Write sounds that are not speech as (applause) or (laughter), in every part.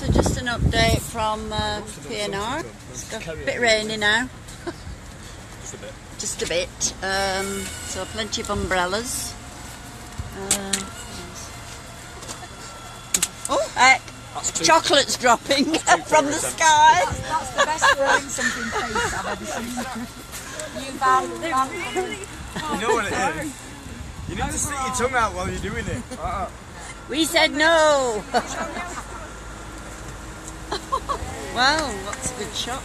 So just an update from uh, PNR. It's a bit rainy now. Just a bit. Just a bit. Um, so plenty of umbrellas. Uh, oh, heck! Chocolate's dropping from the sky. That's the best throwing something face I've ever seen. (laughs) You van, van, You know what it is? You need to stick your tongue out while you're doing it. Uh-uh. We said no. Wow, what's a good shot?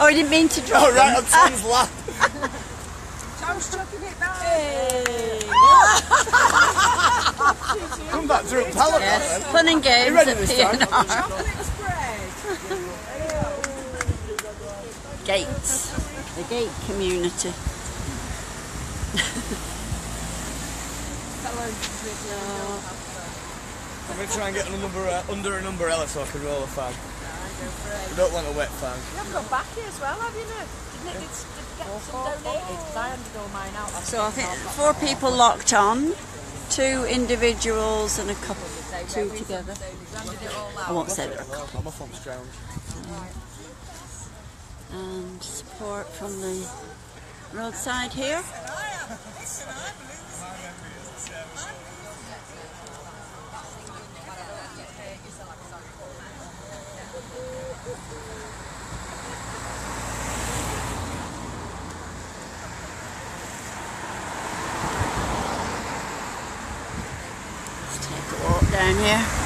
oh, I didn't mean to drop Oh, right them. on Tom's lap. Tom's chucking it back. Come back through a pallet. Yes, fun and games ready at this time? PNR. Gates, the gate community. I'm going to try and get an umbrella, uh, under an umbrella so I can roll a fag. I don't want a wet fag. You haven't got back here as well, have you? No? Didn't it, did it get some donated? Because I handed all mine out. So I think four people locked on, two individuals and a couple, two together. I won't say they're a couple. My phone's drowned. And support from the roadside here. Down here.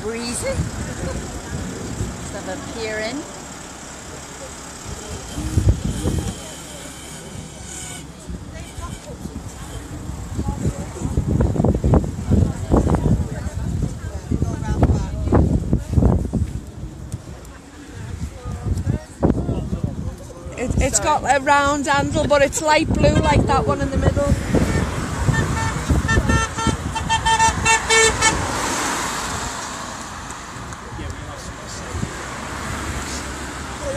breezy. Let's have a peer in. It, it's got a round handle, but it's light blue like that one in the middle.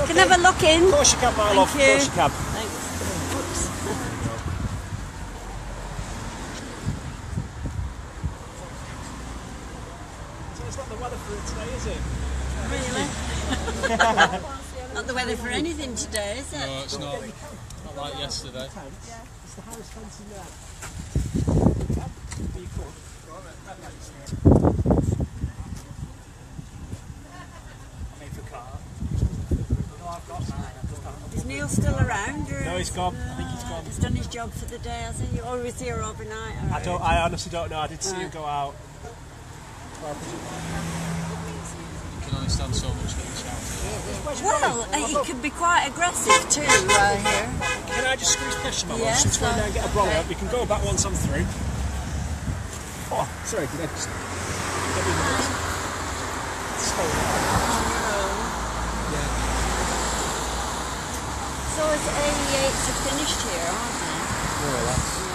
Can I have a look in? Of course you can, my Thank love. Of you. course you can. So it's not the weather for it today, is it? Really? (laughs) (laughs) Not the weather for anything today, is it? No, it's not. Not like yesterday. It's the house fence in there. You could. I mean, for car. No, I've got mine. I've got mine. Is Neil still around? Or No, he's gone. Uh, I think he's gone. He's done his job for the day, has he? Or was here overnight? Or I don't. I honestly don't know. I did see him go out. You can only stand so much getting shouted. Well, uh, he could be quite aggressive too uh, here. Can I just squeeze past you, my love? Yes, Just go in there and get a blow okay. up. We can go back once I'm through. Oh, sorry. Did I just? So it's 88s are finished here, aren't they? More or less.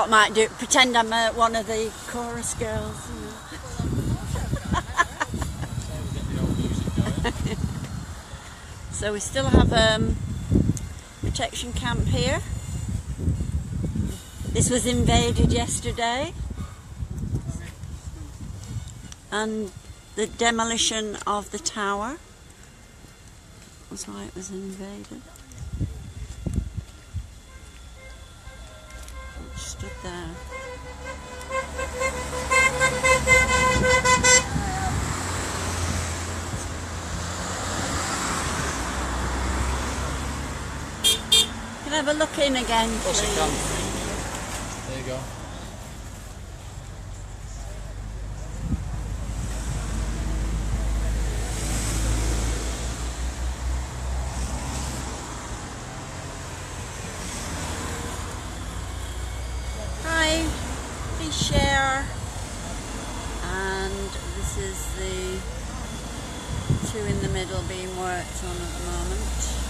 Thought I might do pretend I'm uh, one of the chorus girls. You know. (laughs) So we still have um, protection camp here. This was invaded yesterday. And the demolition of the tower was why it was invaded. have a look in again, please? Of course There you go. Hi, please share. And this is the two in the middle being worked on at the moment.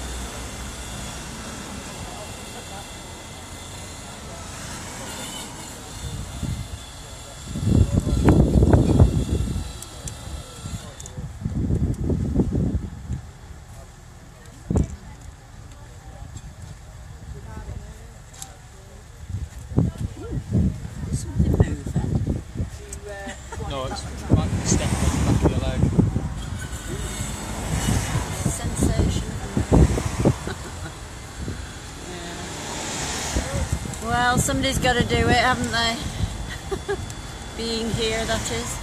Somebody's got to do it, haven't they? (laughs) Being here, that is.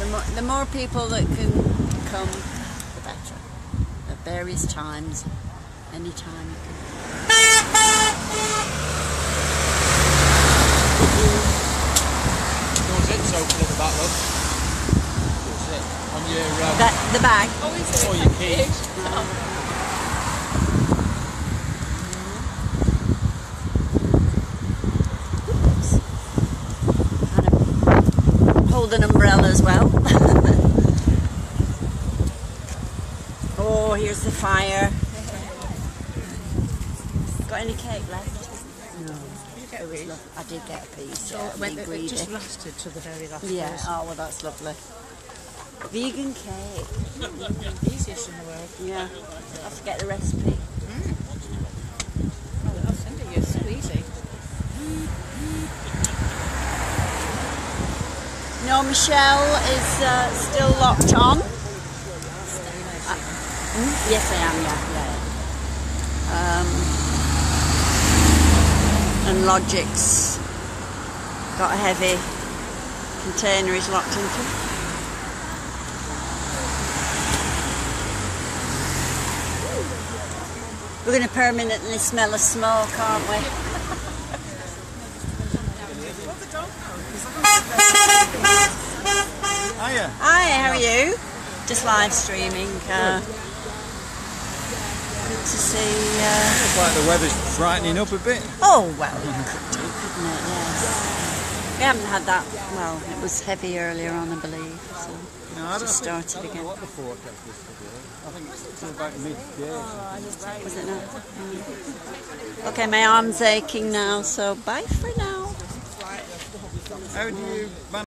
The more, the more people that can come, the better. At various times, any time you can. Open at the back, love. Doors it. On your, um, That, the bag. Oh, or oh, your keys. (laughs) Oh. Hold an umbrella as well. (laughs) oh, here's the fire. Got any cake left? No. I did get a piece. yeah, it, just lasted to the very last Yeah. person. Oh well, that's lovely. Vegan cake. (laughs) Easiest in the world. Yeah. I have to get the recipe. Oh, I'll send it you. It's so easy. No, Michelle is uh, still locked on. Hmm? Yes, I am. Yeah, yeah. Um, and Logic's got a heavy container he's locked into. We're going to permanently smell a smoke, aren't we? Hiya. Hi, how are you? Just live streaming. Uh, good to see. Uh, Looks like the weather's brightening up a bit. oh well, it could do, couldn't it? Yes. We haven't had that. Well, it was heavy earlier on, I believe. So No, I just think- started don't again. what the forecast is today. I think it's about midday. Was it not? Mm. Okay, my arm's aching now. So bye for now. How do you